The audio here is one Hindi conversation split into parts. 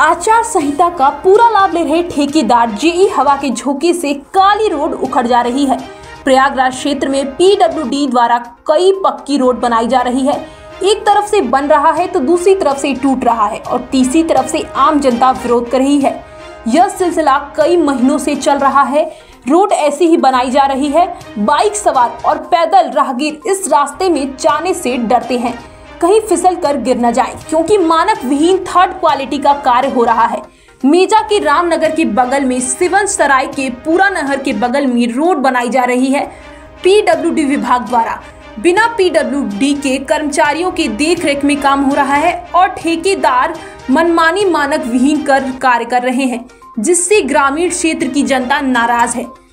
आचार संहिता का पूरा लाभ ले रहे ठेकेदार जेई हवा के झोंके से काली रोड उखड़ जा रही है। प्रयागराज क्षेत्र में पीडब्ल्यूडी द्वारा कई पक्की रोड बनाई जा रही है। एक तरफ़ से बन रहा है तो दूसरी तरफ़ से टूट रहा है और तीसरी तरफ़ से आम जनता विरोध कर रही है। यह सिलसिला कई महीनों से चल रहा है। रोड ऐसी ही बनाई जा रही है। बाइक सवार और पैदल राहगीर इस रास्ते में जाने से डरते हैं। कहीं फिसल कर गिर न जाए, क्योंकि मानक विहीन थर्ड क्वालिटी का कार्य हो रहा है। मेजा के रामनगर के बगल में सिवन सराय के पूरा नहर के बगल में रोड बनाई जा रही है। पीडब्ल्यू विभाग द्वारा बिना पीडब्ल्यू के कर्मचारियों के देख में काम हो रहा है और ठेकेदार मनमानी मानक विहीन कर कार्य कर रहे हैं, जिससे ग्रामीण क्षेत्र की जनता नाराज़ है।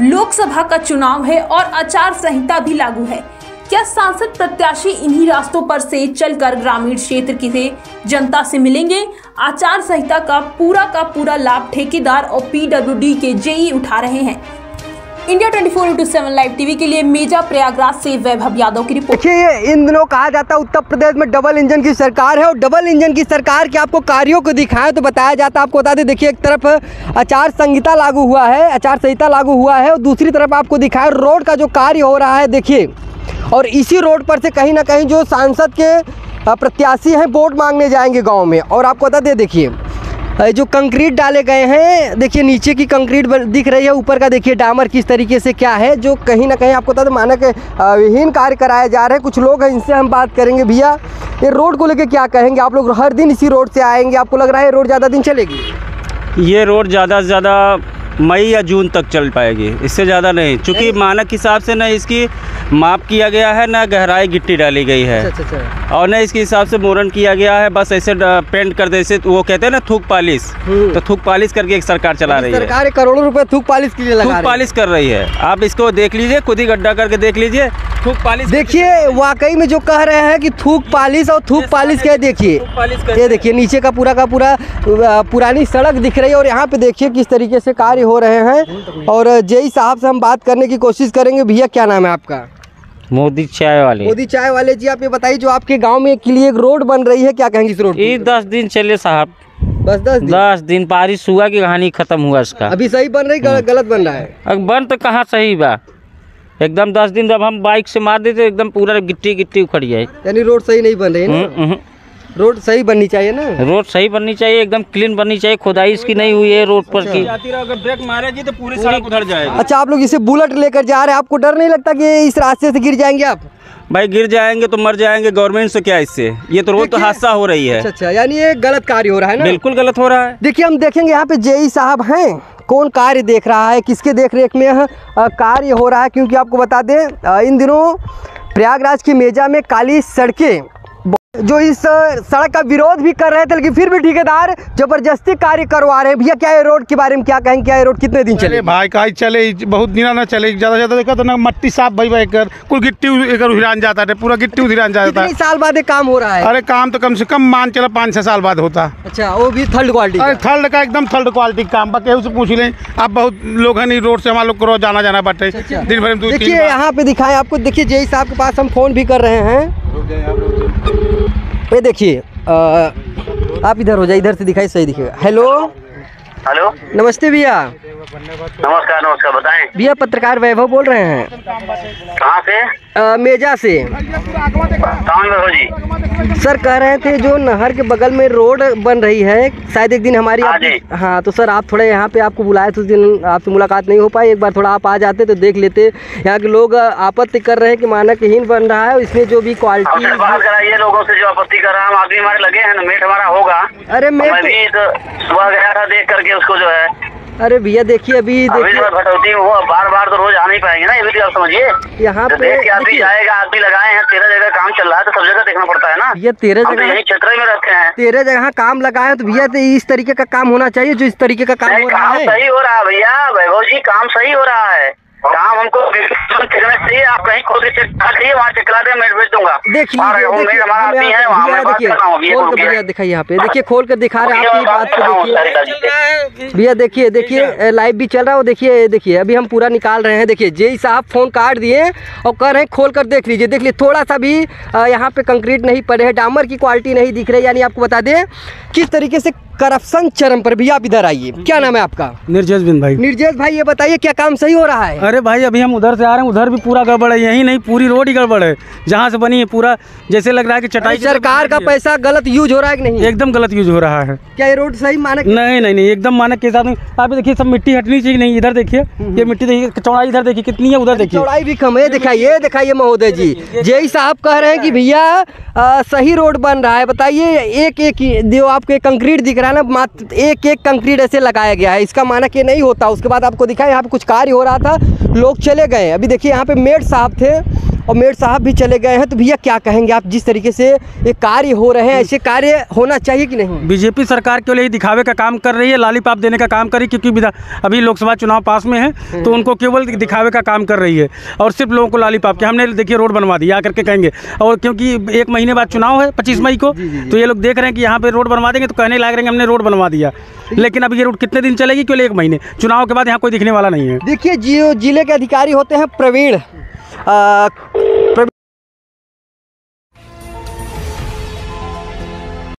लोकसभा का चुनाव है और आचार संहिता भी लागू है। क्या सांसद प्रत्याशी इन्हीं रास्तों पर से चलकर ग्रामीण क्षेत्र की से जनता से मिलेंगे। आचार संहिता का पूरा का पूरा लाभ ठेकेदार और पीडब्ल्यूडी के जेई उठा रहे हैं। इन दिनों कहा जाता है, उत्तर प्रदेश में डबल इंजन की सरकार है और डबल इंजन की सरकार के आपको कार्यों को दिखाएँ तो बताया जाता है। आपको बता दें, देखिए, एक तरफ़ आचार संहिता लागू हुआ है, आचार संहिता लागू हुआ है और दूसरी तरफ़ आपको दिखाया रोड का जो कार्य हो रहा है, देखिए, और इसी रोड पर से कहीं ना कहीं जो सांसद के प्रत्याशी हैं, वोट मांगने जाएँगे गाँव में। और आपको बता दें, देखिए जो कंक्रीट डाले गए हैं, देखिए नीचे की कंक्रीट दिख रही है, ऊपर का देखिए डामर किस तरीके से क्या है, जो कहीं ना कहीं आपको बता मानक विहीन कार्य कराए जा रहे हैं। कुछ लोग हैं, इनसे हम बात करेंगे। भैया, ये रोड को लेकर क्या कहेंगे? आप लोग हर दिन इसी रोड से आएँगे, आपको लग रहा है रोड ज़्यादा दिन चलेगी? ये रोड ज़्यादा से ज़्यादा मई या जून तक चल पाएगी इससे ज़्यादा नहीं। चूँकि मानक हिसाब से न इसकी माप किया गया है न गहराई गिट्टी डाली गई है। अच्छा अच्छा और न इसके हिसाब से मोरन किया गया है बस ऐसे पेंट कर दे जैसे वो कहते हैं ना थूक पालिश। हम्म। तो थूक पालिश करके एक सरकार चला रही है। सरकार करोड़ों रुपए थूक पालिश के लिए लगा पालिश कर रही है। आप इसको देख लीजिए खुद ही गड्ढा करके देख लीजिए। थूक पालिश देखिए वाकई में जो कह रहे हैं कि थूक पालिश और थूक पालिश क्या देखिए। ये देखिए नीचे का पूरा का पूरा पुरानी सड़क दिख रही है और यहाँ पे देखिए किस तरीके से कार्य हो रहे हैं और जेई साहब से हम बात करने की कोशिश करेंगे। भैया क्या नाम है आपका? मोदी चाय वाले। मोदी चाय वाले जी आप ये बताइए जो आपके गाँव में के लिए एक रोड बन रही है क्या कहेंगे इस रोड ये दस दिन चले साहब। बस दस दिन? दस दिन बारिश हुआ की कहानी खत्म हुआ इसका? अभी सही बन रही गल- गलत बन रहा है? अब बन तो कहाँ सही बा? एकदम दस दिन जब हम बाइक से मार देते एकदम पूरा गिट्टी गिट्टी उखड़ जाए यानी रोड सही नहीं बन रही है हम्म, हम्म। रोड सही बननी चाहिए ना? रोड सही बननी चाहिए एकदम क्लीन बननी चाहिए खुदाई इसकी नहीं हुई है रोड पर की। अगर ब्रेक मारेगी तो पूरी सड़क उधर जाएगी। अच्छा आप लोग इसे बुलेट लेकर जा रहे हैं आपको डर नहीं लगता कि इस रास्ते से गिर जाएँगे आप? भाई गिर जाएँगे तो मर जाएँगे गवर्नमेंट से क्या इससे? ये तो रोज तो हादसा हो रही है। अच्छा अच्छा यानी ये गलत कार्य हो रहा है ना? बिल्कुल गलत हो रहा है। देखिए हम देखेंगे यहाँ पे जेई साहब हैं। कौन कार्य देख रहा है किसके देख रेख में कार्य हो रहा है क्योंकि आपको बता दें इन दिनों प्रयागराज की मेजा में काली सड़कें जो इस सड़क का विरोध भी कर रहे थे लेकिन फिर भी ठेकेदार ज़बरदस्ती कार्य करवा रहे हैं। भैया क्या ये रोड के बारे में क्या कहेंगे? क्या ये रोड कितने दिन चले भाई काहे चले बहुत दिन ना चले। ज़्यादा ज़्यादा देखा तो ना मट्टी साफ़ भई भाई कर कुल गिट्टी एकर उधिरान जाता है पूरा गिट्टी उधिरान जाता है। साल बाद काम हो रहा है? अरे काम तो कम से कम मान चला पाँच छह साल बाद होता। अच्छा वो भी थर्ड क्वालिटी अरे थर्ड का एकदम थर्ड क्वालिटी का काम बा केहू से पूछ लें। आप बहुत लोग हैं नहीं रोड से हमारे लोग को रोज जाना जाना बाटे अच्छा। दिन भर में देखिए यहाँ पे दिखाएँ आपको देखिए जेई साहब के पास हम फ़ोन भी कर रहे हैं। ये देखिए आप इधर हो जाए इधर से दिखाई सही दिखेगा। हेलो? हेलो? नमस्ते भैया। नमस्कार नमस्कार बताएँ। भैया पत्रकार वैभव बोल रहे हैं। कहाँ से? अ, मेजा से। जी। सर कह रहे थे जो नहर के बगल में रोड बन रही है शायद एक दिन हमारी हाँ आप- जी। हाँ तो सर आप थोड़ा यहाँ पे आपको बुलाए थे उस दिन आपसे मुलाकात नहीं हो पाई। एक बार थोड़ा आप आ जाते तो देख लेते। यहाँ के लोग आपत्ति कर रहे हैं कि मानकहीन बन रहा है इसमें जो भी बात क्वालिटी कराइए लोगों से जो आपत्ति कर रहा है। हम आदमी हमारे लगे हैं ना मेट हमारा होगा। अरे मैं मेट तो सुबह गया था देख करके उसको जो है। अरे भैया देखिए अभी देखिए। भटौती हुआ बार बार तो रोज आ नहीं पाएँगे ना ये भी तो आप समझिए। यहाँ पे आदमी जाएगा आदमी लगाए हैं तेरह जगह काम चल रहा है तो सब जगह देखना पड़ता है ना। ये तेरह तो जगह क्षेत्र में रहते हैं। तेरह जगह काम लगाए तो भैया तो इस तरीके का काम होना चाहिए जो इस तरीके का काम हो रहा है। सही हो रहा है भैया वैभव जी काम सही हो रहा है। काम हमको चाहिए आप कहीं खोल के चेक वहाँ चेक करा दे मैं भेज दूँगा। देख है हूँ तो भैया दिखाइए यहाँ पे। देखिए खोल कर दिखा रहे हैं आपकी बात को देखिए भैया देखिए देखिए लाइव भी चल रहा है देखिए देखिए अभी हम पूरा निकाल रहे हैं। देखिए जे साहब फ़ोन काट दिए और कह रहे हैं खोल कर देख लीजिए। देख लीजिए थोड़ा सा भी यहाँ पे कंक्रीट नहीं पड़े है डामर की क्वालिटी नहीं दिख रही यानी आपको बता दें किस तरीके से करप्शन चरम पर भी आप इधर आइए। क्या नाम है आपका? निर्जेश बिन भाई। निर्जेश भाई ये बताइए क्या काम सही हो रहा है? अरे भाई अभी हम उधर से आ रहे हैं उधर भी पूरा गड़बड़ है यही नहीं पूरी रोड ही गड़बड़ है। जहाँ से बनी है पूरा जैसे लग रहा है कि चटाई सरकार का पैसा गलत यूज़ हो रहा है कि नहीं? एकदम गलत यूज़ हो रहा है। क्या ये रोड सही मानक नहीं नहीं नहीं एकदम मानक के साथ आप देखिए सब मिट्टी हटनी चाहिए नहीं? इधर देखिए ये मिट्टी देखिए चौड़ाई इधर देखिए कितनी है उधर देखिए। चौड़ाई भी कम है दिखाइए दिखाइए महोदय जी। जेई साहब कह रहे हैं कि भैया सही रोड बन रहा है बताइए एक एक जो आपको कंक्रीट दिख रहा है ना मात्र एक एक कंक्रीट ऐसे लगाया गया है। इसका माना ये नहीं होता। उसके बाद आपको दिखा यहाँ पे कुछ कार्य हो रहा था। लोग चले गए। अभी देखिए, यहाँ पे मेड साहब थे। और मेड साहब भी चले गए हैं तो भैया क्या कहेंगे आप जिस तरीके से ये कार्य हो रहे हैं ऐसे कार्य होना चाहिए कि नहीं? बीजेपी सरकार केवल यही दिखावे का काम कर रही है लालीपाप देने का काम कर रही है क्योंकि अभी लोकसभा चुनाव पास में है तो उनको केवल दिखावे का काम कर रही है और सिर्फ़ लोगों को लालीपाप के हमने देखिए रोड बनवा दिया आकर के कहेंगे और क्योंकि एक महीने बाद चुनाव है पच्चीस मई को तो ये लोग देख रहे हैं कि यहाँ पे रोड बनवा देंगे तो कहने लग रहे हैं हमने रोड बनवा दिया लेकिन अब ये रोड कितने दिन चलेगी केवल एक महीने चुनाव के बाद यहाँ कोई दिखने वाला नहीं है। देखिए ज़िले के अधिकारी होते हैं प्रवीण Uh,